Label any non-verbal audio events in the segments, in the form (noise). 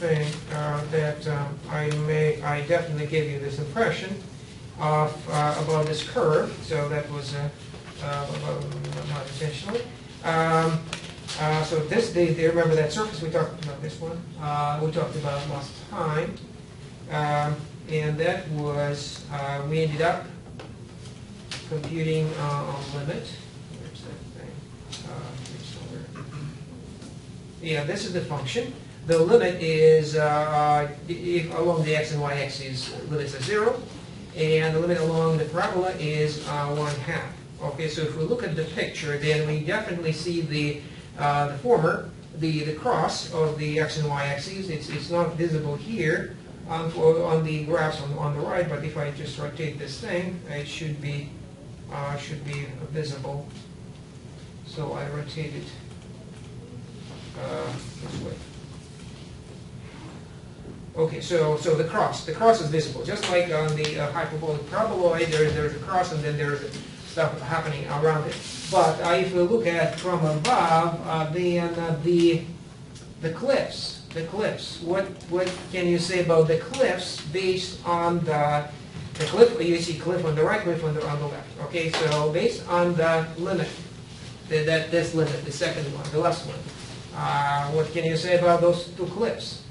think uh, that um, I may, I definitely gave you this impression of, uh, about this curve, so that was uh, uh, not intentionally. Um, uh, So this, they, they remember that surface, we talked about this one, uh, we talked about last time. Um, And that was, uh, we ended up computing uh, a limit. Thing? Uh. Yeah, this is the function. The limit is, uh, if along the x and y axes, limits are zero, and the limit along the parabola is uh, one half. Okay, so if we look at the picture, then we definitely see the, uh, the former, the, the cross of the x and y axes. It's, it's not visible here on, for- on the graphs on, on the right, but if I just rotate this thing, it should be, uh, should be visible. So I rotate it uh, this way. Okay, so, so the cross, the cross is visible, just like on the uh, hyperbolic paraboloid, there, there's a cross and then there's stuff happening around it. But uh, if we look at from above, uh, then uh, the, the cliffs, the cliffs, what, what can you say about the cliffs based on the, the cliff, you see cliff on the right, cliff on the, on the left, okay? So based on the limit, the- that, this limit, the second one, the last one, uh, what can you say about those two cliffs?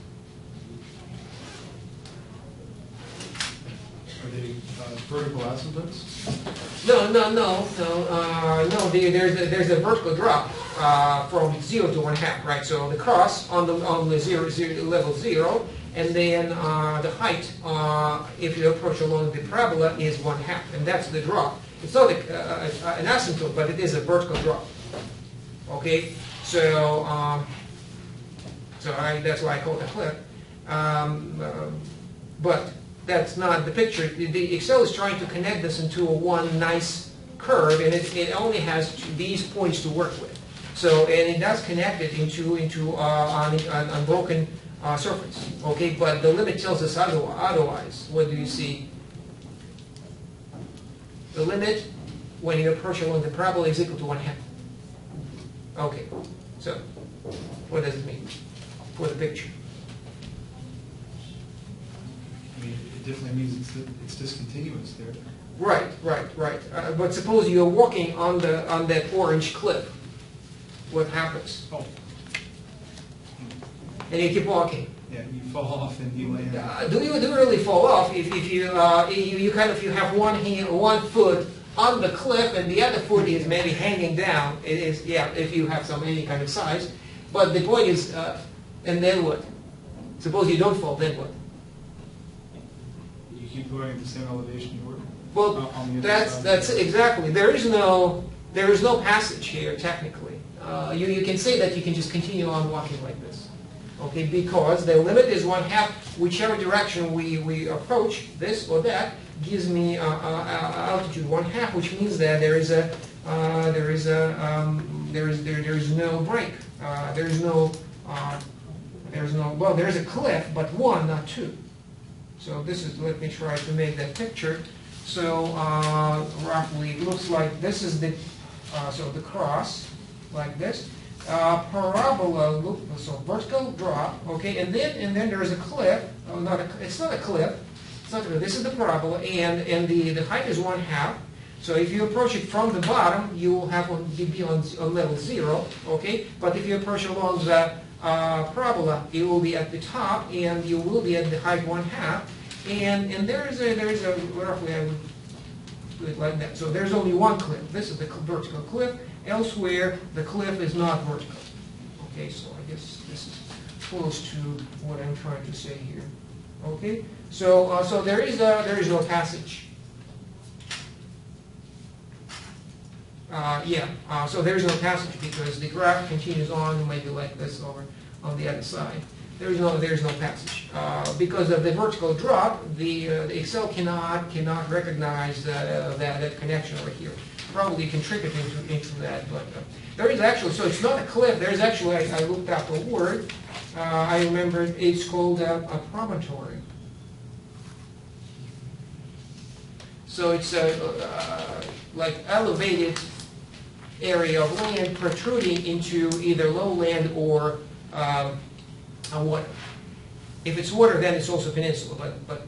Uh, vertical asymptotes? No, no, no, no, uh, no, the- there's, a- there's a vertical drop, uh, from zero to one half, right? So the cross on the, on the zero, zero, level zero, and then, uh, the height, uh, if you approach along the parabola is one half, and that's the drop. It's not a, uh, an asymptote, but it is a vertical drop. Okay, so, um, so I, that's why I call it a. Um, um, but that's not the picture. The- Excel is trying to connect this into a one nice curve, and it, it only has these points to work with. So, and it does connect it into, into, uh, on, uh, surface, okay? But the limit tells us otherwise. What do you see? The limit, when you approach along the parabola, is equal to one half. Okay, so, what does it mean for the picture? It definitely means it's, it's discontinuous there. Right, right, right. Uh, But suppose you're walking on the, on that orange cliff, what happens? Oh, And you keep walking. yeah, you fall off and you land. Uh, Do you, do really fall off if, if you, uh, you, you kind of, you have one hand, one foot on the cliff and the other foot is maybe hanging down? It is, yeah, if you have some, any kind of size. But the point is, uh, and then what? Suppose you don't fall, then what? Keep going at the same elevation you were. Well, Uh, on the other that's, that's exactly, there is no, there is no passage here technically. Uh, You, you can say that you can just continue on walking like this, okay? Because the limit is one half, whichever direction we, we approach, this or that, gives me uh, uh, uh, altitude one half, which means that there is a, uh, there is a, um, there is, there there is no break. Uh, There is no, uh, there is no, well, there is a cliff, but one, not two. So this is, let me try to make that picture. So uh, roughly, it looks like this is the, uh, so the cross, like this. Uh, Parabola, look, so vertical drop, okay, and then, and then there is a cliff, oh, not a, it's not a cliff, it's not, a- this is the parabola, and, and the, the height is one half. So if you approach it from the bottom, you will have, on- be on, on level zero, okay? But if you approach along the uh, parabola, it will be at the top, and you will be at the height one half. And, and there is a, there is a, roughly, I would do it like that. So there's only one cliff. This is the vertical cliff. Elsewhere, the cliff is not vertical. Okay, so I guess this is close to what I'm trying to say here. Okay, so, uh, so there is a, there is no passage. Uh, yeah, uh, so there's no passage because the graph continues on maybe like this over on the other side. There is no, there is no passage. Uh, because of the vertical drop, the, uh, the Excel cannot, cannot recognize that, that, connection over here. Probably contribute into, into that, but uh, there is actually, so it's not a cliff, there's actually, I, I looked up a word, uh, I remember it's called a, a promontory. So it's a, like elevated area of land protruding into either lowland or um, water. If it's water, then it's also peninsula, but, but,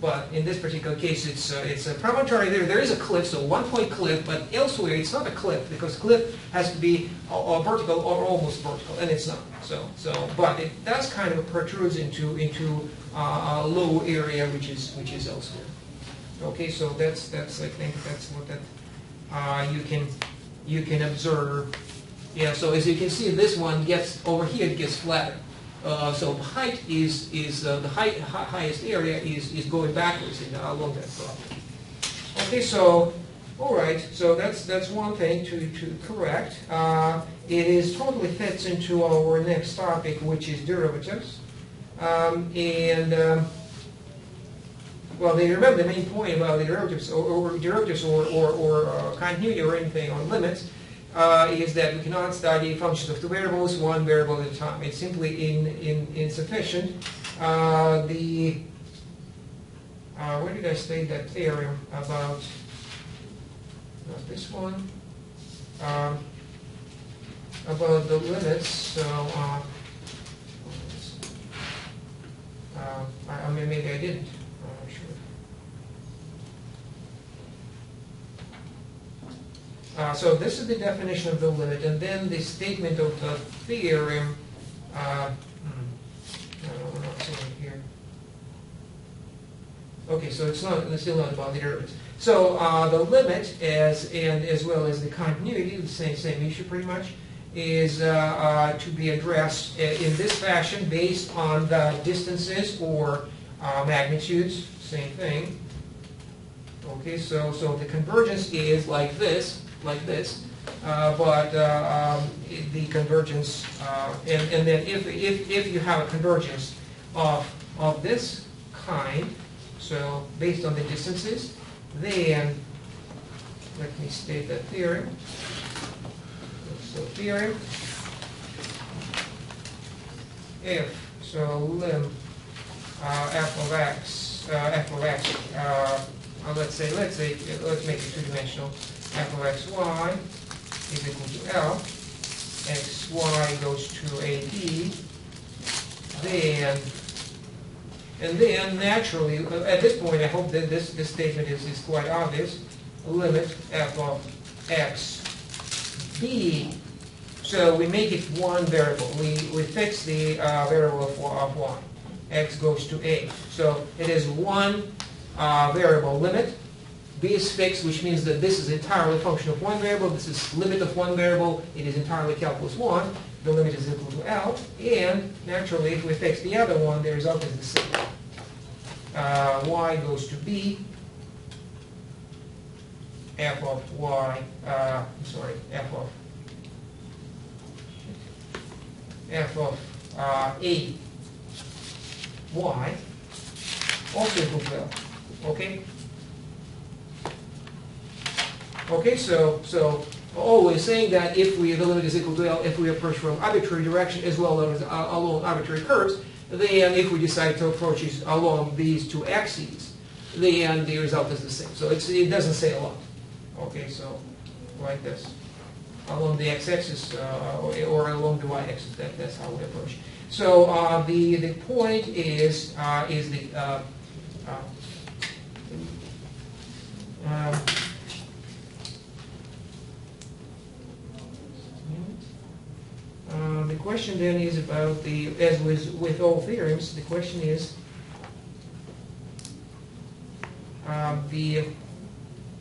but in this particular case, it's, uh, it's a promontory there, there is a cliff, so one point cliff, but elsewhere, it's not a cliff, because cliff has to be a, a vertical or almost vertical, and it's not, so, so, but it does kind of protrudes into, into uh, a low area which is, which is elsewhere. Okay, so that's, that's, I think that's what that, uh, you can, you can observe. Yeah, so as you can see, this one gets, over here, it gets flatter. Uh, so height is, is, uh, the height, hi- highest area is, is going backwards in, along that property. Okay, so, all right, so that's, that's one thing to, to correct. Uh, It is totally fits into our next topic, which is derivatives. Um, And, um, well, they remember the main point about the derivatives, or, or derivatives, or, or, or uh, continuity, or anything on limits, uh, is that we cannot study functions of two variables, one variable at a time. It's simply in, in, insufficient. Uh, the, uh, where did I state that theorem about, not this one, um, about the limits, so, uh, uh, I, I mean, maybe I didn't, I'm not sure. Uh, so this is the definition of the limit, and then the statement of the theorem, uh, hmm. Okay, so it's not, it's still not about the derivatives. So, uh, the limit as, and as well as the continuity, the same, same issue pretty much, is, uh, uh, to be addressed in this fashion based on the distances or, uh, magnitudes, same thing. Okay, so, so the convergence is like this, like this, uh, but uh, um, the convergence, uh, and, and then if, if, if you have a convergence of, of this kind, so based on the distances, then, let me state that theorem. So theorem, if, so lim, uh, f of x, uh, f of x, uh, uh, let's say, let's say, let's make it two-dimensional, f of x y is equal to L, x y goes to a b, then, and then naturally, at this point, I hope that this, this statement is, is quite obvious, limit f of x b, so we make it one variable, we, we fix the uh, variable of, of y, x goes to a. So it is one uh, variable limit, b is fixed, which means that this is entirely a function of one variable, this is limit of one variable, it is entirely calculus one, the limit is equal to L, and naturally, if we fix the other one, the result is the same. Uh, y goes to b, f of y, uh, sorry, f of, f of uh, a. Y, also equal to L, okay? Okay, so, so, always saying that if we, the limit is equal to L, if we approach from arbitrary direction as well as uh, along arbitrary curves, then if we decide to approach along these two axes, then the result is the same. So it doesn't say a lot. Okay, so, like this. Along the x-axis, uh, or along the y-axis, that, that's how we approach. So, uh, the, the point is, uh, is the, uh, uh, The question then is about the, as with, with all theorems, the question is, um, the,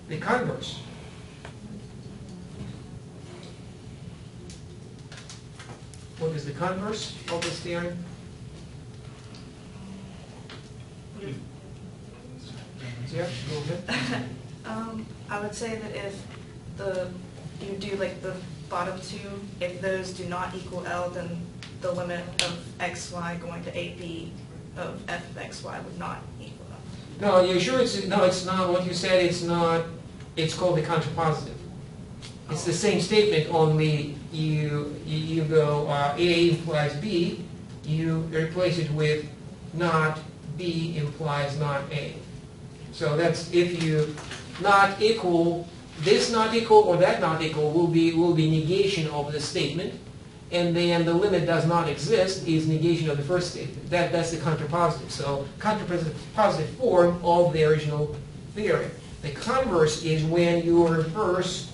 the converse. What is the converse of this theorem? Yeah, go ahead. (laughs) Um, I would say that if the, you do like the bottom two, if those do not equal L, then the limit of xy going to AB of f of xy would not equal L. No, you're sure it's, no, it's not, what you said, it's not, it's called the contrapositive. It's the same statement, only you, you you go, uh, A implies B, you replace it with not B implies not A. So that's, if you not equal, this not equal or that not equal will be, will be negation of the statement, and then the limit does not exist, is negation of the first statement. That, that's the contrapositive. So contrapositive positive form of the original theorem. The converse is when you reverse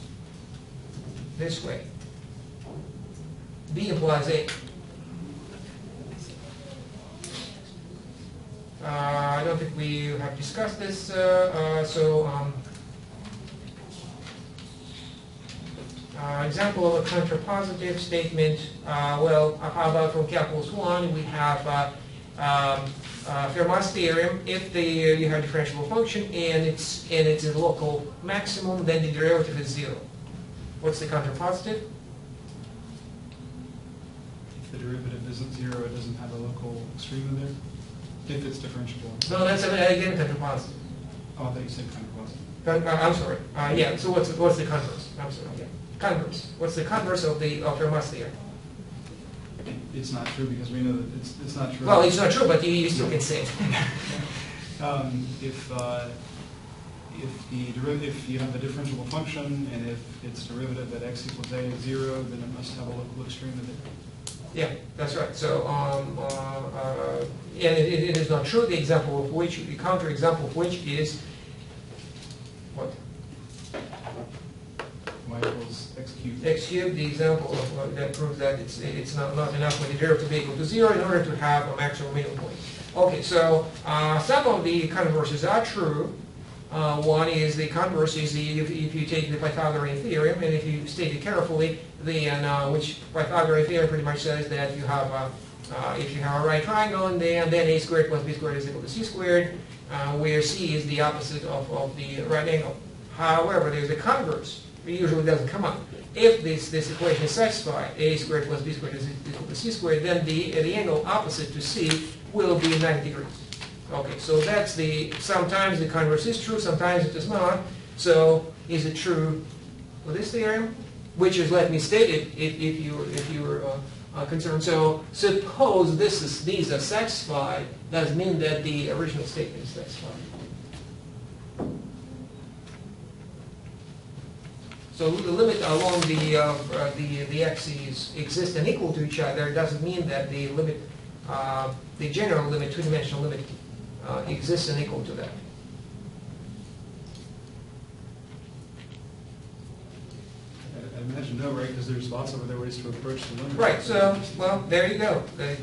this way. B implies A. Uh, I don't think we have discussed this, uh, uh, so, um, uh, example of a contrapositive statement, uh, well, uh, how about from calculus one, we have, uh, um, uh, Fermat's theorem, if the, you have a differentiable function and it's, and it's a local maximum, then the derivative is zero. What's the contrapositive? If the derivative isn't zero, it doesn't have a local extreme in there, if it's differentiable. No, that's, again, contrapositive. Oh, I thought you said contrapositive. I'm sorry, uh, yeah, so what's, what's the converse? I'm sorry, yeah, converse. What's the converse of the, of Fermat's theorem? It- It's not true because we know that it's, it's not true. Well, it's not true, but you, you still can say it. (laughs) Um, If, uh, if the derivative, if you have a differentiable function and if its derivative at x equals a is zero, then it must have a local extreme of it. Yeah, that's right, so, um, uh, uh, and it, it is not true, the example of which, the counterexample of which is, what? y equals x cubed. X cubed, the example of, uh, that proves that it's, it's not, not enough for the derivative to be equal to zero in order to have a maximum minimum point. Okay, so, uh, some of the converses are true. Uh, one is, the converse is the, if, if you take the Pythagorean theorem, and if you state it carefully, then, uh, which Pythagorean theorem pretty much says that you have, uh, uh, if you have a right triangle, and then, then a squared plus b squared is equal to c squared, uh, where c is the opposite of, of the right angle. However, there's a converse, usually doesn't come up. If this, this equation is satisfied, a squared plus b squared is equal to c squared, then the, the angle opposite to c will be 90 degrees. Okay, so that's the, sometimes the converse is true, sometimes it is not. So is it true for this theorem? Which is, let me state it, if, if you, if you were uh, uh, concerned. So suppose this is, these are satisfied, does mean that the original statement is satisfied. So the limit along the, uh, uh, the, the axes exist and equal to each other doesn't mean that the limit, uh, the general limit, two-dimensional limit, uh, exists and equal to that. I I imagine no, right, because there's lots of other ways to approach the limit. Right, so, well, there you go. The,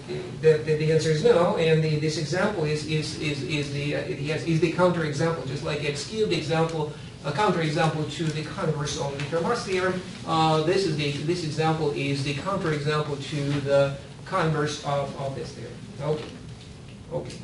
the, the answer is no, and the, this example is, is, is, is the, uh, yes, is the counterexample, just like x cubed example, a counterexample to the converse of the Fermat's theorem. Uh, this is the, this example is the counterexample to the converse of, of this theorem. Okay, okay.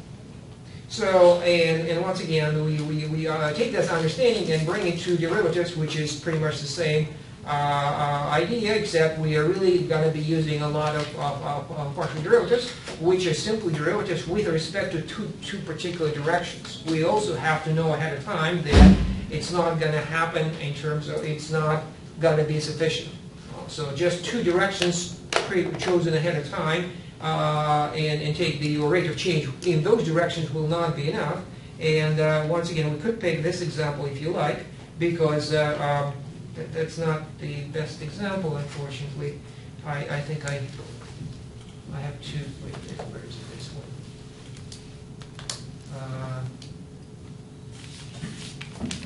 So, and, and once again, we, we, we uh, take this understanding and bring it to derivatives, which is pretty much the same uh, uh, idea, except we are really going to be using a lot of, of, of, partial derivatives, which are simply derivatives with respect to two, two particular directions. We also have to know ahead of time that it's not going to happen in terms of, it's not going to be sufficient. So just two directions chosen ahead of time, uh, and, and take the rate of change in those directions will not be enough. And uh, once again, we could take this example if you like, because uh, um, that- that's not the best example, unfortunately. I, I think I, I have two, wait, where is this one?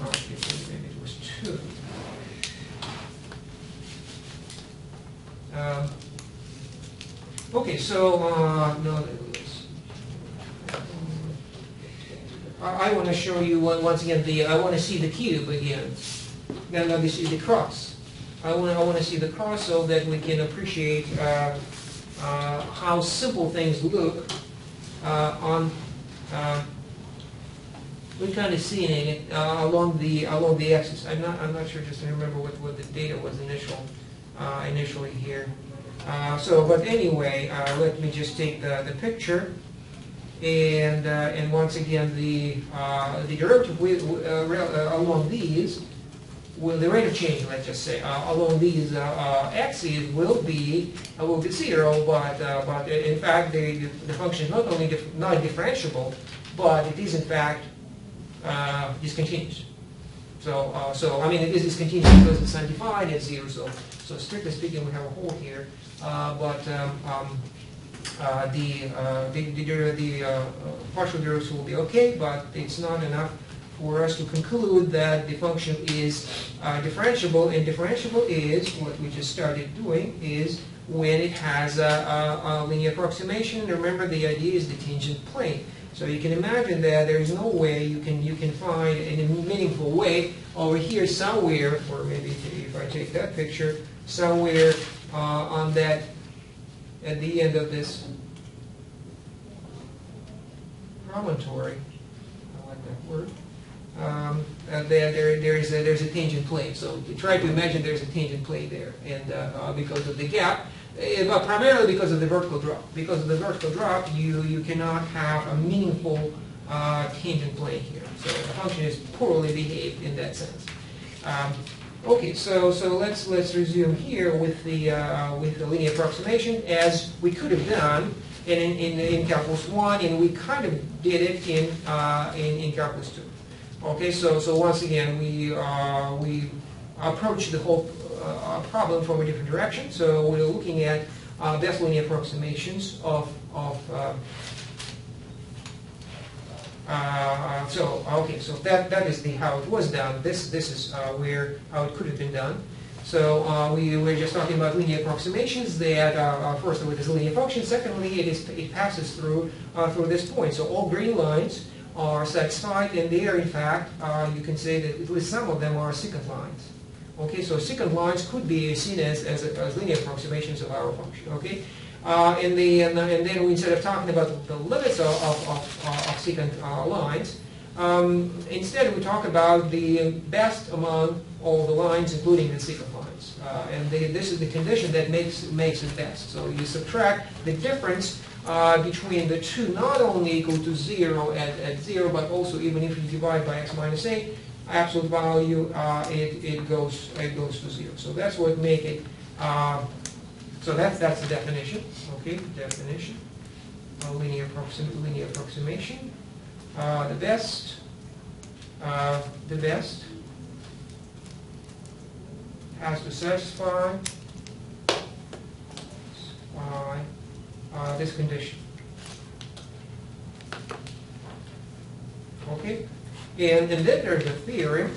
Uh, maybe it was two. Okay, so, uh, no, I, I want to show you, once again, the, I want to see the cube again. Then let me see the cross. I want, I want to see the cross so that we can appreciate uh, uh, how simple things look uh, on, we're kind of seeing it uh, along the, along the axis. I'm not, I'm not sure, just to remember what, what the data was initial, uh, initially here. Uh, So, but anyway, uh, let me just take the, the picture. And, uh, and once again, the, uh, the derivative with, along these, well, the rate of change, let's just say, along these axes will be, will be zero, but, but in fact, the, the function is not only dif- not differentiable, but it is in fact uh, discontinuous. So, uh, so, I mean, it is discontinuous because it's undefined at zero, so, so strictly speaking, we have a hole here. uh, but um, um, uh, the, uh, the, the, the uh, partial derivatives will be okay, but it's not enough for us to conclude that the function is uh, differentiable, and differentiable is, what we just started doing, is when it has a, a, a linear approximation. Remember, the idea is the tangent plane. So you can imagine that there is no way you can, you can find in a meaningful way over here somewhere, or maybe if I take that picture, somewhere uh, on that, at the end of this promontory, I like that word, um, uh, there, there, there is a, there's a tangent plane. So try to imagine there's a tangent plane there, and uh, uh, because of the gap, but primarily because of the vertical drop. Because of the vertical drop, you you cannot have a meaningful uh, tangent plane here. So the function is poorly behaved in that sense. Um, okay, so so let's let's resume here with the uh, with the linear approximation as we could have done in in, in calculus one, and we kind of did it in uh, in, in calculus two. Okay, so, so once again, we, uh, we approach the whole uh, problem from a different direction. So we're looking at uh, best linear approximations of, of uh, uh, so, okay, so that, that is the, how it was done. This, this is uh, where, how it could have been done. So uh, we were just talking about linear approximations that, first of all, it is a linear function. Secondly, it, is, it passes through, through this point. So all green lines are satisfied, and there, in fact, you can say that at least some of them are secant lines. Okay, so secant lines could be seen as, as, as linear approximations of our function. Okay, uh, and, the, and, and then we, instead of talking about the limits of, of, of, of secant uh, lines, um, instead we talk about the best among all the lines, including the secant lines. Uh, and they, this is the condition that makes, makes it best. So you subtract the difference uh, between the two, not only equal to zero at, at zero, but also even if you divide by x minus a, absolute value, uh, it, it goes it goes to zero. So that's what make it. Uh, so that's that's the definition. Okay, definition. A linear approxim linear approximation. Uh, the best. The best has to satisfy uh, this condition. Okay? And, and then there's a theorem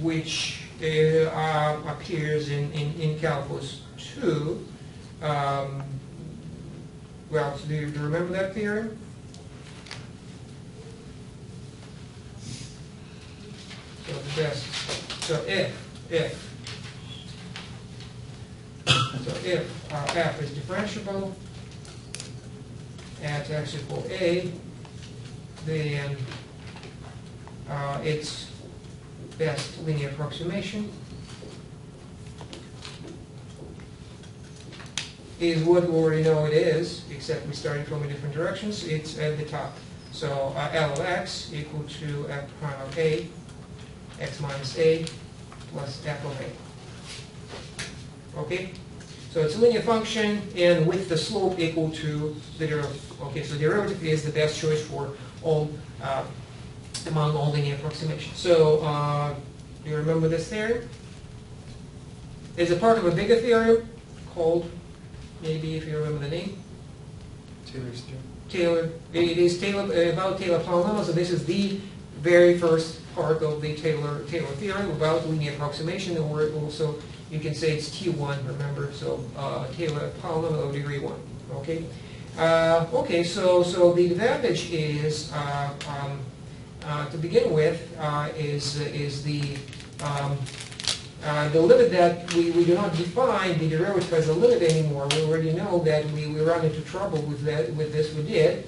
which uh, appears in, in, in calculus 2. Um, well, do you, do you remember that theorem? So the best, so if, if, so if uh, f is differentiable at x equal a, then uh, its best linear approximation is what we already know it is, except we started from a different directions. It's at the top. So uh, L of x equal to f prime of a, x minus a, plus f of a. Okay? So it's a linear function, and with the slope equal to the derivative. Okay, so derivative is the best choice for all, uh, among all linear approximations. So, uh, do you remember this theorem? It's a part of a bigger theorem called, maybe if you remember the name, Taylor's theorem. Taylor. It is Taylor, uh, about Taylor polynomials, so this is the very first part of the Taylor Taylor theorem about linear approximation, we're also you can say it's T1, remember, so uh, Taylor polynomial of degree 1, okay? Uh, okay, so, so the advantage is, uh, um, to begin with, uh, is, is the, um, uh, the limit that we, we do not define the derivative as a limit anymore. We already know that we, we run into trouble with that, with this, we did.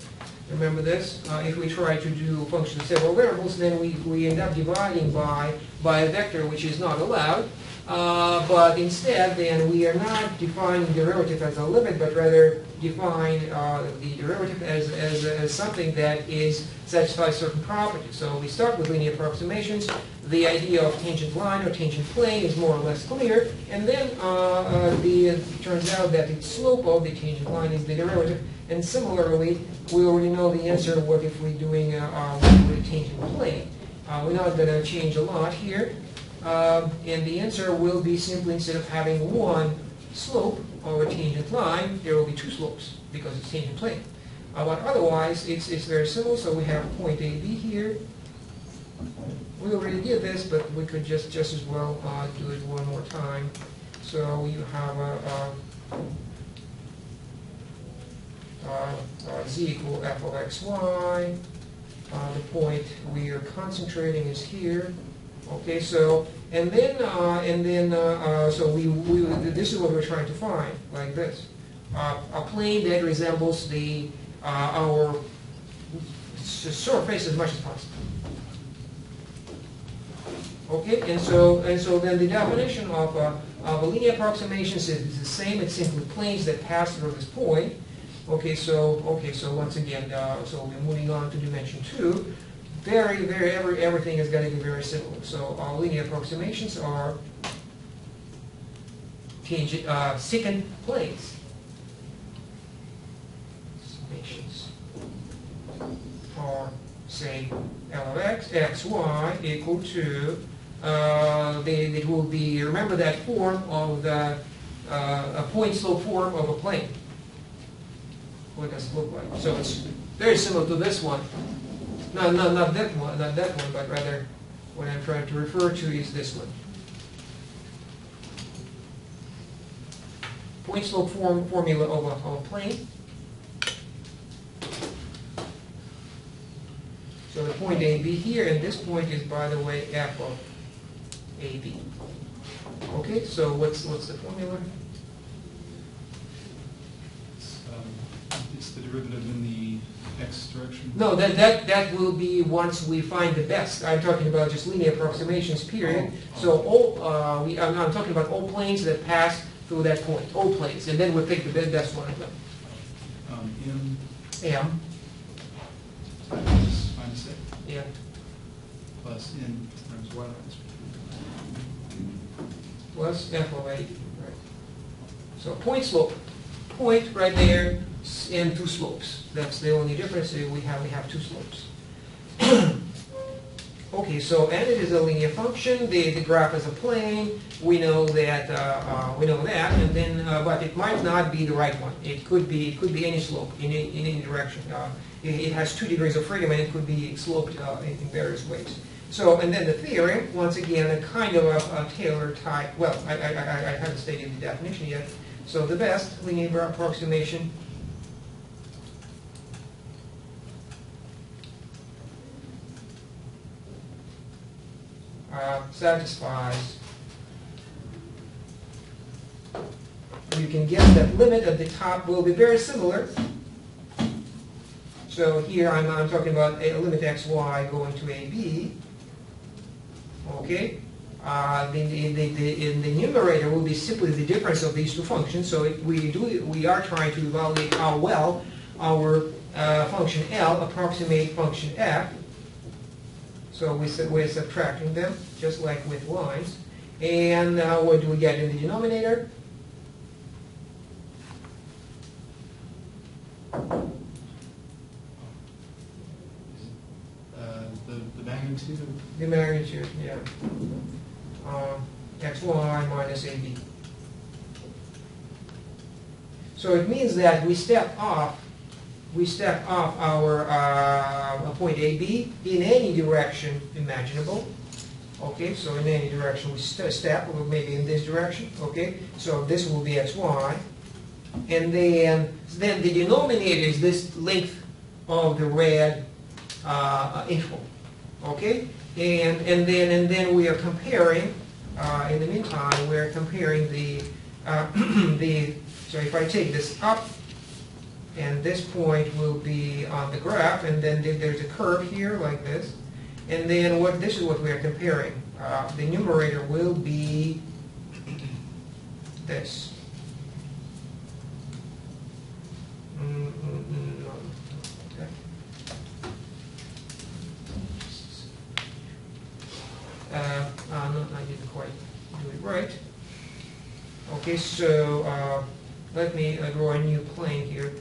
Remember this? Uh, if we try to do function of several variables, then we, we end up dividing by, by a vector which is not allowed. Uh, but instead, then we are not defining the derivative as a limit, but rather define uh, the derivative as, as, as something that is satisfies certain properties. So we start with linear approximations. The idea of tangent line or tangent plane is more or less clear, and then uh, uh, the, it turns out that the slope of the tangent line is the derivative. And similarly, we already know the answer. What if we're doing a, uh, with a tangent plane? Uh, we're not going to change a lot here. Um, and the answer will be simply instead of having one slope of a tangent line, there will be two slopes because it's tangent plane. Uh, But otherwise, it's, it's very simple, so we have point AB here. We already did this, but we could just, just as well uh, do it one more time. So you have a, a uh, z equal f of x, y. Uh, The point we are concentrating is here. Okay, so, and then, uh, and then, uh, uh, so we, we, this is what we're trying to find, like this. Uh, A plane that resembles the, our surface as much as possible. Okay, and so, and so then the definition of a, of a linear approximation is the same, it's simply planes that pass through this point. Okay, so, okay, so once again, uh, so we're moving on to dimension two. Very, very, every, everything is gonna be very simple. So our linear approximations are tangent, uh, secant planes. Summations are, say, L of x, x, y equal to, uh, they, it will be, remember that form of the, uh, a point slope form of a plane. What does it look like? So it's very similar to this one. No, no, not that one, not that one, but rather what I'm trying to refer to is this one. Point slope form, formula of a, of a plane. So the point AB here, and this point is, by the way, f of AB. Okay, so what's, what's the formula? It's, um, It's the derivative in the x direction. No, that, that, that will be once we find the best. I'm talking about just linear approximations, period. Oh, So all, uh, we, I'm, I'm talking about all planes that pass through that point, all planes, and then we'll pick the best one of them. Um, M M, times minus a yeah, plus n times y. plus F of A, right. So point slope, point right there, s- and two slopes. That's the only difference, uh, we have, we have two slopes. (clears throat) Okay, so and it is a linear function, the, the graph is a plane, we know that, uh, uh, we know that, and then, uh, but it might not be the right one. It could be, it could be any slope, in any, in any direction. Uh, It, has two degrees of freedom and it could be sloped uh, in in various ways. So, and then the theorem, once again, a kind of a a Taylor type, well, I, I, I I haven't stated the definition yet. So the best linear approximation uh, satisfies, you can guess that limit at the top will be very similar. So here I'm, I'm talking about a limit x, y going to a, b. Okay? Uh, the, the, the, in the numerator will be simply the difference of these two functions. So we do, we are trying to evaluate how well our uh, function L approximate function f. So we we're subtracting them, just like with lines. And uh, what do we get in the denominator? Uh, The, the magnitude of, The magnitude, yeah. Um, xy minus ab. So it means that we step off, we step off our uh, point AB in any direction imaginable. Okay, so in any direction we st- step, or maybe in this direction, okay? So this will be xy. And then, then the denominator is this length of the red uh, interval, okay? And, and then, and then we are comparing, uh, in the meantime, we're comparing the, uh, (clears throat) the, so if I take this up, and this point will be on the graph, and then there's a curve here like this, and then what, this is what we are comparing. Uh, The numerator will be this. Mm, mm, mm, no. Okay. Uh, uh, no, I didn't quite do it right. Okay, so, uh, let me uh, draw a new plane here.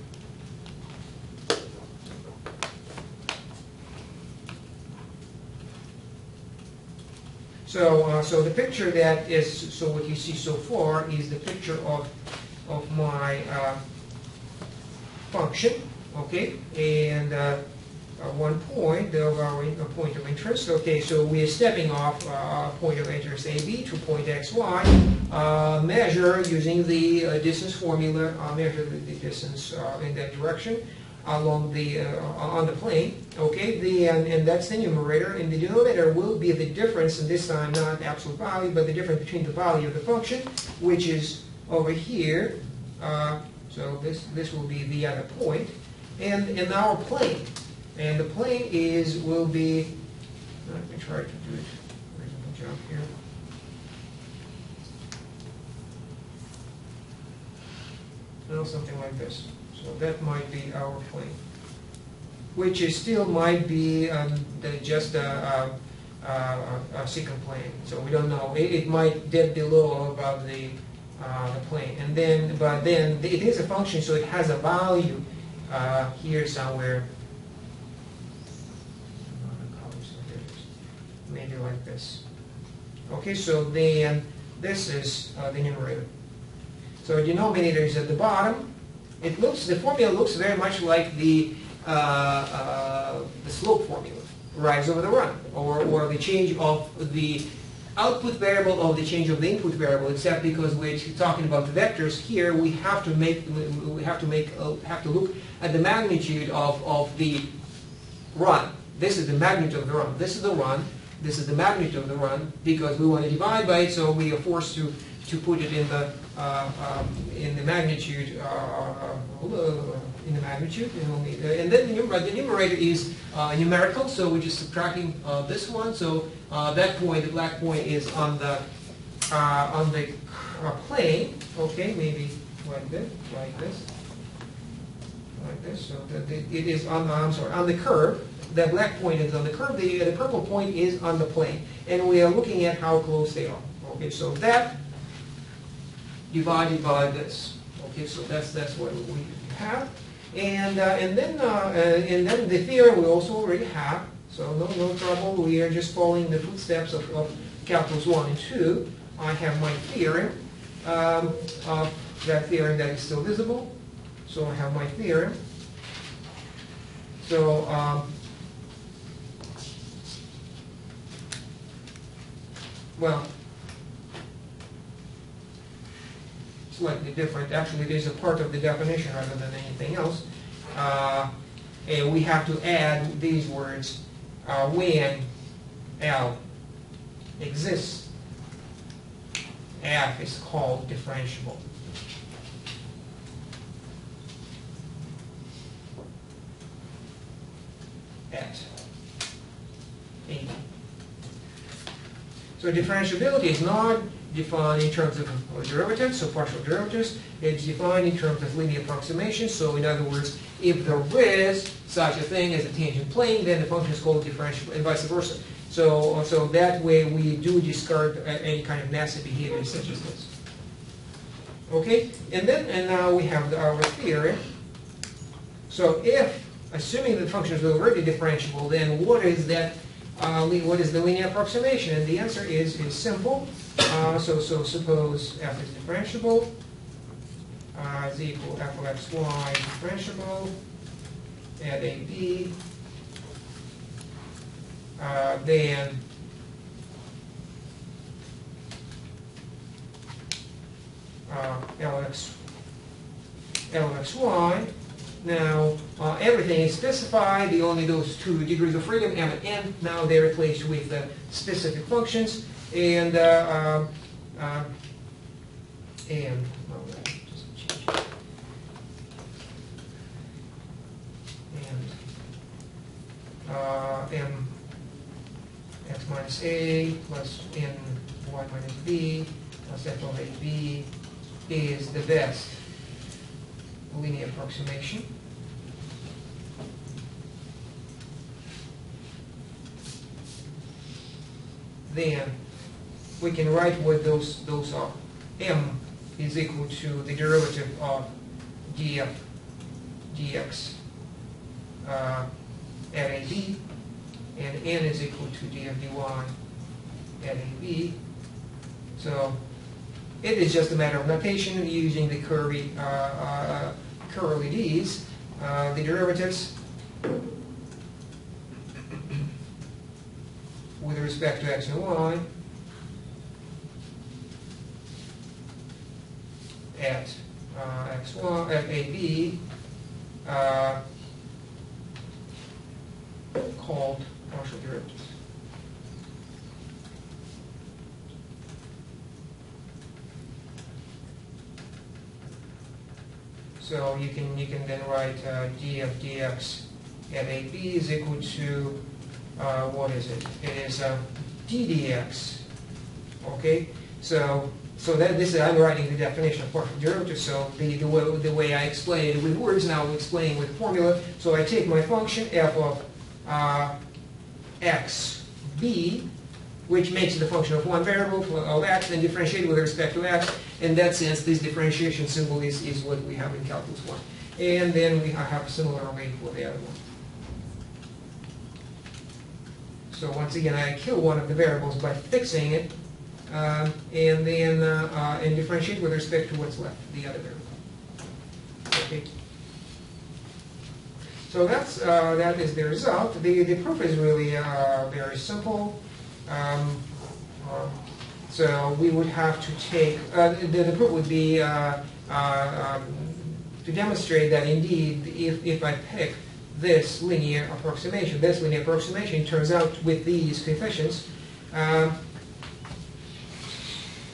So, uh, so the picture that is, so what you see so far is the picture of of my uh, function, okay? And uh, one point of our in- a point of interest, okay, so we are stepping off uh, point of interest AB to point XY, uh, measure using the uh, distance formula, uh, measure the the distance in that direction along the, on the plane, okay? The, and and that's the numerator, and the denominator will be the difference, and this time not absolute value, but the difference between the value of the function, which is over here, so this, this will be the other point, and, and our plane. And the plane is, will be, let me try to do it, reasonable jump here. No, something like this. So that might be our plane. Which is still might be um, the- just a, a, a, a secant plane, so we don't know. It, it might dip below above the, uh, the plane. And then, but then it is a function, so it has a value uh, here somewhere. Maybe like this. Okay, so then this is uh, the numerator. So the denominator is at the bottom. It looks, the formula looks very much like the, uh, uh, the slope formula, rise over the run, or, or the change of the output variable of the change of the input variable, except because we're talking about vectors here, we have to make, we have to make, uh, have to look at the magnitude of, of the run. This is the magnitude of the run. This is the run. This is the magnitude of the run because we want to divide by it, so we are forced to, to put it in the uh, um, in the magnitude uh, uh, in the magnitude. You know, and then the numerator, the numerator is uh, numerical, so we're just subtracting uh, this one. So uh, that point, the black point, is on the uh, on the uh, plane. Okay, maybe like this, like this like this, so that it it is on, the- I'm sorry, on the curve, the black point is on the curve, the, the purple point is on the plane, and we are looking at how close they are. Okay, so that divided by this, okay, so that's, that's what we have. And, uh, and then, uh, uh, and then the theorem we also already have, so no, no trouble, we are just following the footsteps of, of calculus one and two. I have my theorem, um, of that theorem that is still visible, so I have my theorem. So, um, well, slightly different. Actually, there's a part of the definition rather than anything else. Uh, and we have to add these words, uh, when L exists, F is called differentiable. at A. So differentiability is not defined in terms of derivatives, so partial derivatives. It's defined in terms of linear approximation. So in other words, if there is such a thing as a tangent plane, then the function is called differentiable, and vice versa. So, so that way we do discard any kind of nasty behavior such as this. Okay, and then, and now we have the- our theory. So if, assuming the function is already differentiable, then what is that, uh, what is the linear approximation? And the answer is, is simple. Uh, So, so suppose f is differentiable, uh, equal f of x, y differentiable at a b, uh, then uh, Lx, Lxy. Now, uh, everything is specified, the only those two degrees of freedom, m and n, now they're replaced with the specific functions, and, uh, um, uh, and, well, uh, m x minus a plus n y minus b plus f of a b is the best linear approximation. Then we can write what those, those are. m is equal to the derivative of df dx uh, at a b, and n is equal to df dy at a b. So It is just a matter of notation using the curly, uh, uh, curly Ds, uh, the derivatives with respect to x and y at uh, x1, at AB, uh, called partial derivatives. So you can, you can then write uh, d of dx at AB is equal to, uh, what is it? It is uh, d dx, okay? So, so that, this is, I'm writing the definition of partial derivative, so the, the way, the way I explain it with words, now I'm explaining with formula. So I take my function f of uh, x b, which makes a function of one variable of x, and differentiate with respect to x. In that sense, this differentiation symbol is, is what we have in calculus one. And then we have similarly for the other one. So once again, I kill one of the variables by fixing it, um, and then uh, uh, and differentiate with respect to what's left, the other variable. Okay. So that's uh, that is the result. The the proof is really uh, very simple. Um, um, so we would have to take uh, the, the proof would be uh, uh, um, to demonstrate that indeed if if I pick this linear approximation, this linear approximation turns out with these coefficients. Um,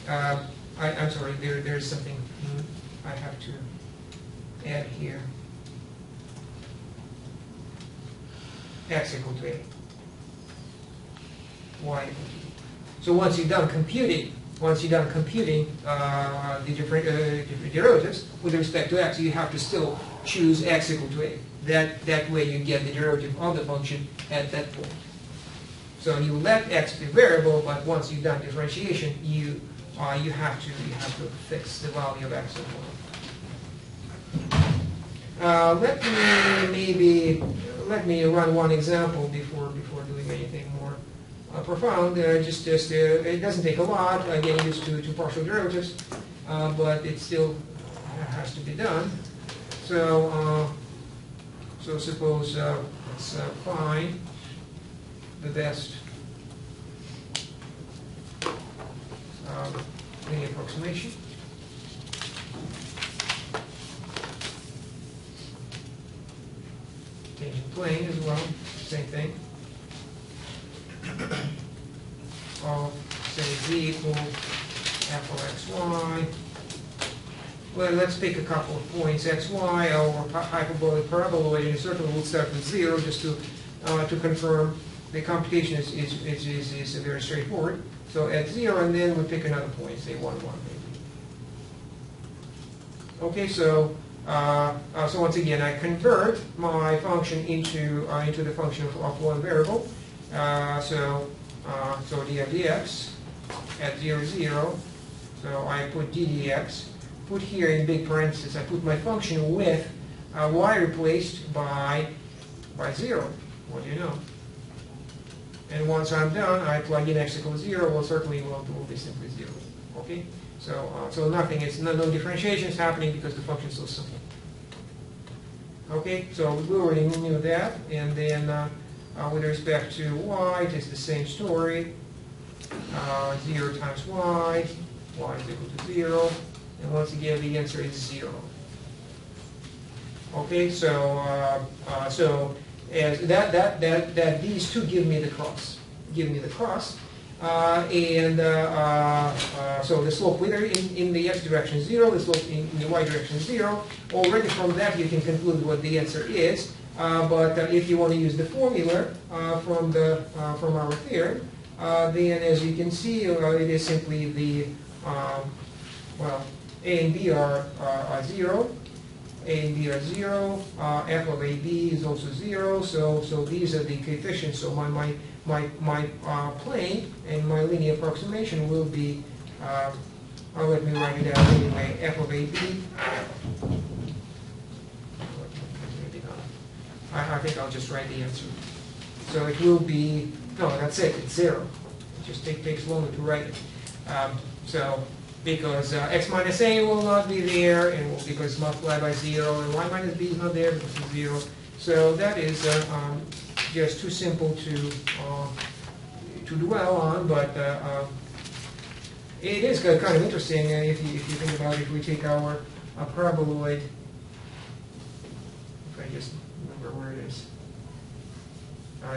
uh, I, I'm sorry, there, there's something I have to add here. X equal to A. Y equal to. So once you've done computing, once you're done computing uh, the uh, different derivatives with respect to x, you have to still choose x equal to a. That, that way you get the derivative of the function at that point. So you let x be variable, but once you've done differentiation, you, uh, you have to, you have to fix the value of x. Uh, let me maybe, let me run one example before, before doing anything more uh, profound. Uh, just, just, uh, it doesn't take a lot, uh, getting used to, to partial derivatives, uh, but it still has to be done. So, so suppose uh, let's uh, find the best um, linear approximation. Tangent plane as well, same thing. Of, say, z equals f of x, y. Well, let's pick a couple of points, x, y, hy- hyperbolic paraboloid in a circle will start with zero, just to, uh, to confirm the computation is, is, is, is is very straightforward. So at zero, and then we pick another point, say one, one maybe. Okay, so, uh, uh, so once again, I convert my function into, uh, into the function of, of one variable. Uh, so, uh, so df dx at zero, zero, so I put d dx, put here in big parentheses, I put my function with uh, y replaced by, by zero. What do you know? And once I'm done, I plug in x equals zero, well, certainly will, will be simply zero, okay? So, uh, so nothing, is no, no differentiation is happening because the function is so simple. Okay, so we already knew that, and then uh, uh, with respect to y, it is the same story. Uh, zero times y, y is equal to zero, and once again, the answer is zero. Okay, so, uh, uh, so as that, that, that, that these two give me the cross, give me the cross. Uh, and uh, uh, uh, so the slope whether in, in the x direction is zero, the slope in, in the y direction is zero. Already from that you can conclude what the answer is. But if you want to use the formula from the from our theorem, then as you can see, it is simply the um, well, a and b are, are, are zero. A and B are zero. Uh, f of AB is also zero. So, so these are the coefficients. So my my my my uh, plane and my linear approximation will be. Uh, uh, let me write it out anyway. F of AB. I, I think I'll just write the answer. So it will be. No, that's it. It's zero. It just take, takes longer to write it. Um, so because uh, x minus a will not be there, and will- because multiplied by zero, and y minus b is not there because it's zero. So that is uh, um, just too simple to, uh, to dwell on, but uh, uh, it is kind of interesting uh, if you, if you think about it, if we take our uh, paraboloid, if I just remember where it is.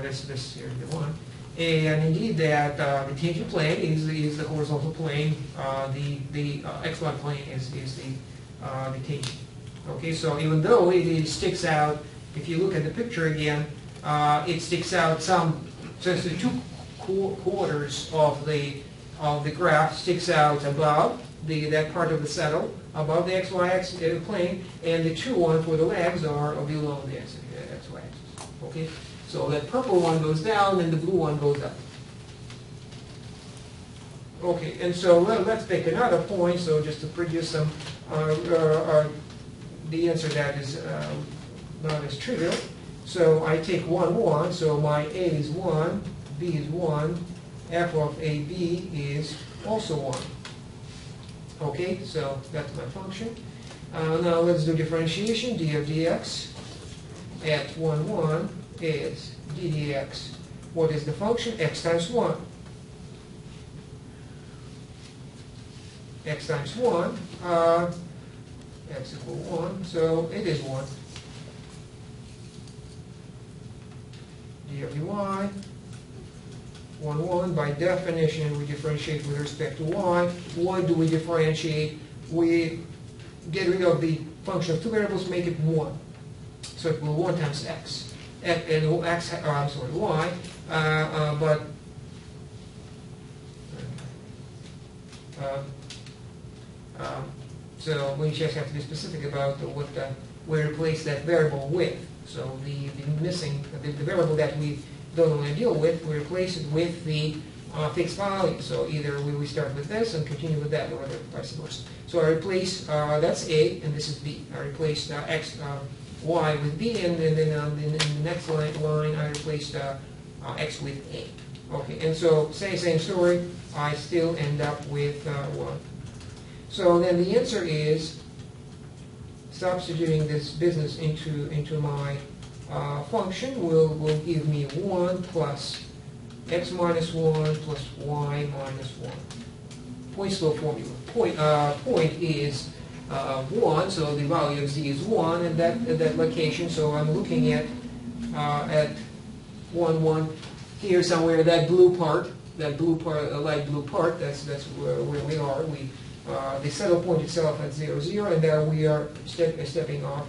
This, this here, the one. And indeed that, uh, the tangent plane is, is the horizontal plane, uh, the, the uh, xy plane is, is the, uh, the tangent. Okay, so even though it is, sticks out, if you look at the picture again, uh, it sticks out some, so the two qu- quarters of the, of the graph sticks out above the, that part of the saddle, above the xy uh, plane, and the two one for the legs are below the xy axis. Okay, so that purple one goes down and the blue one goes up. Okay, and so let- let's take another point, so just to produce some, uh, uh, uh, the answer that is uh, not as trivial. So I take one, one, so my A is one, B is one, f of AB is also one. Okay, so that's my function. Uh, Now let's do differentiation, d of dx at 1, 1 is d dx. What is the function? x times 1. x times 1, uh, x equal 1, so it is 1. d of dy, 1, 1, by definition, we differentiate with respect to y. What do we differentiate? We get rid of the function of two variables, make it 1. So it will 1 times x. And x, uh, I'm sorry, y, uh, uh, but uh, um, So we just have to be specific about what uh, we replace that variable with. So the, the missing, the the variable that we don't want to deal with, we replace it with the uh, fixed value. So either we we start with this and continue with that, or vice versa. So I replace, uh, that's A, and this is B. I replace uh, X, uh, Y with B, and then then, um, in the next line, line I replaced uh, uh, X with A. Okay, and so, same, same story, I still end up with uh, 1. So then the answer is substituting this business into, into my uh, function will, will give me 1 plus x minus 1 plus y minus 1. Point slope formula. Point, point is uh, 1, so the value of z is 1 at that, at that location. So I'm looking at, uh, at 1, 1 here somewhere, that blue part, that blue part, uh, light blue part, that's, that's where, where we are. We, uh, the saddle point itself at 0, 0, and there we are step, stepping off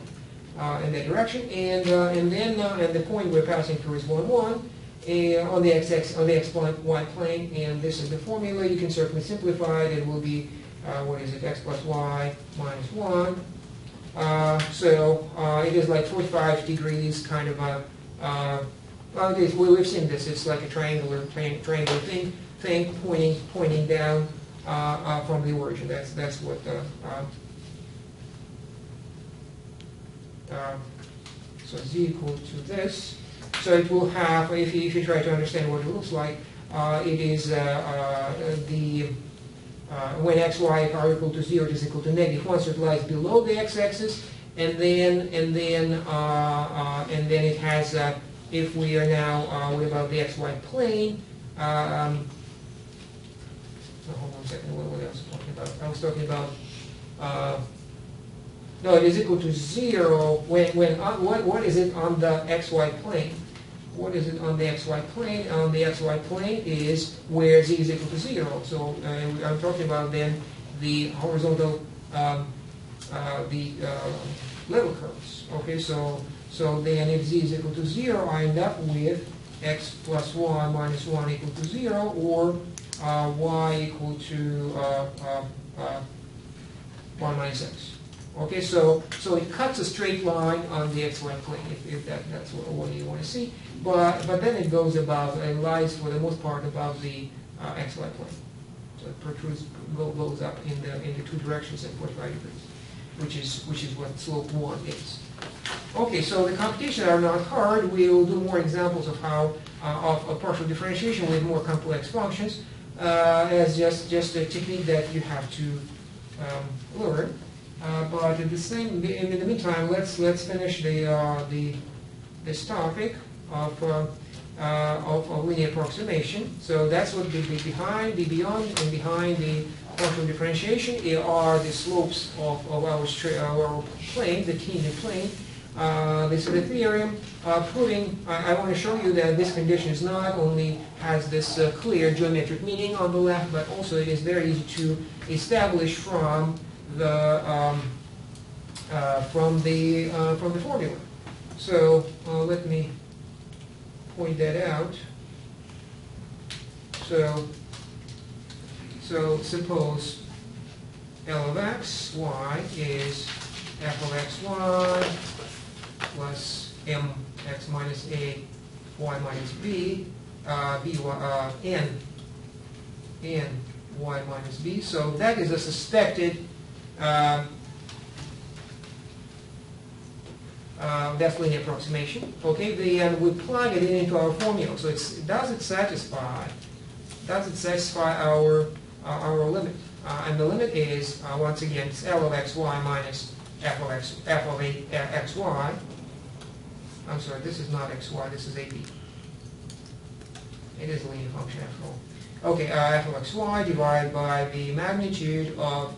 uh, in that direction. And, uh, and then, and the point we're passing through is 1, 1 uh, on the x, x on the x plane, y plane, and this is the formula. You can certainly simplify it. It will be, what is it, x plus y minus 1. Uh, so uh, it is like 45 degrees, kind of a, uh, well, it is, we- we've seen this. It's like a triangular, tri- triangular thing, thing pointing, pointing down uh, uh, from the origin. That's, that's what the, uh, uh, so z equal to this. So it will have, if you, if you try to understand what it looks like, uh, it is uh, uh, the, uh, when x, y are equal to 0, it is equal to negative 1, so it lies below the x-axis, and then, and then, uh, uh, and then it has, uh, if we are now uh, without the xy plane, um, oh, hold on a second, what what else was I talking about? I was talking about, uh, no, it is equal to zero when, when, on- what, what is it on the xy plane? What is it on the xy plane? On the xy plane is where z is equal to zero. So uh, I'm talking about then the horizontal, um, uh, the uh, level curves. Okay, so, so then if z is equal to zero, I end up with x plus y minus one equal to zero, or uh, y equal to uh, uh, 1 minus x. Okay, so, so it cuts a straight line on the xy plane, if, if that, that's what, what you want to see. But, but then it goes above, and lies for the most part above the uh, xy plane. So it protrudes, go- goes up in the, in the two directions at 45 degrees, which is, which is what slope one is. Okay, so the computations are not hard. We will do more examples of how, uh, of, of partial differentiation with more complex functions. uh, as just, just a technique that you have to um, learn. Uh, But at the same, in the meantime, let's, let's finish the, uh, the, this topic of, uh, uh, of of linear approximation. So that's what the, behind, the beyond, and behind the functional differentiation are the slopes of, of our, our plane, the Teeney plane. Uh, This is the theorem uh, proving, I, I want to show you that this condition is not only has this uh, clear geometric meaning on the left, but also it is very easy to establish from the, um, uh, from the, uh, from the formula. So, let me point that out. So, so suppose L of x, y is f of x, y plus m x minus a, y minus b, uh, b, y, uh, n, n, y minus b. So that is a suspected, um, uh, that's linear approximation. Okay, the, and we plug it into our formula. So it's, does it satisfy, does it satisfy our, uh, our limit? Uh, and the limit is, uh, once again, it's L of x y minus f of x, f of a, x y. I'm sorry, this is not x y, this is a b. It is a linear function after all. Okay, uh, f of x y divided by the magnitude of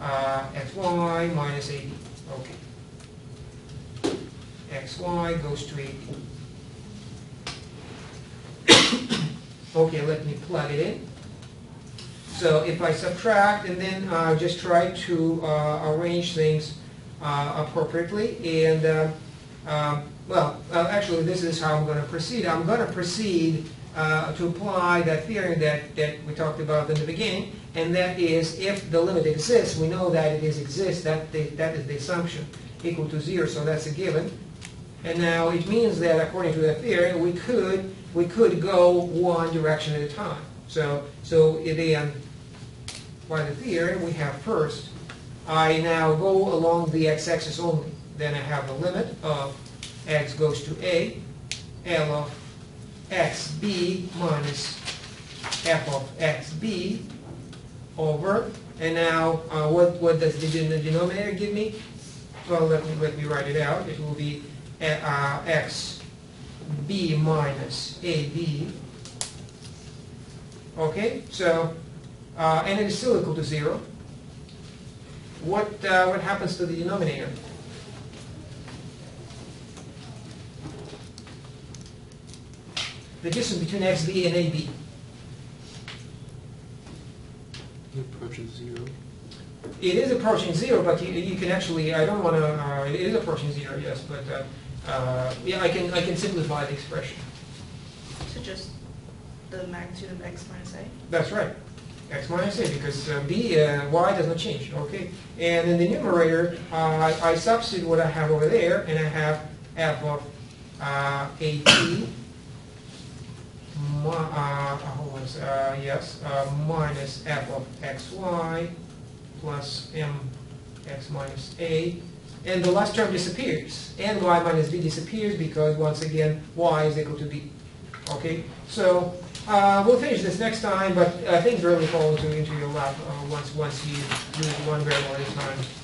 uh, x y minus a b. Okay xy goes to 80. Okay, let me plug it in. So if I subtract and then uh, just try to uh, arrange things uh, appropriately, and, uh, um, well, uh, actually, this is how I'm going to proceed. I'm going to proceed uh, to apply that theorem that, that we talked about in the beginning, and that is if the limit exists, we know that it is exists, that, the, that is the assumption, equal to zero, so that's a given. And now it means that according to that theory, we could we could go one direction at a time. So so then by the theory we have first I now go along the x-axis only. Then I have the limit of x goes to a, L of xb minus f of xb over, and now uh, what, what does the denominator give me? Well, let me, let me write it out. It will be uh, x b minus ab. Okay, so, uh, and it is still equal to zero. What, uh, what happens to the denominator? The distance between xb and ab. It approaches zero. It is approaching zero, but you, you can actually, I don't want to, uh, it is approaching zero, yes, but, uh, uh, yeah, I can, I can simplify the expression. So just the magnitude of x minus a? That's right, x minus a, because uh, b, uh, y does not change, okay? And in the numerator, uh, I I substitute what I have over there, and I have f of uh, at, mi- uh, hold on, uh, yes, uh, minus f of xy plus m x minus a, and the last term disappears, and y minus b disappears because, once again, y is equal to b. Okay, so uh, we'll finish this next time, but uh, things really fall into, into your lap uh, once, once you do one variable at a time.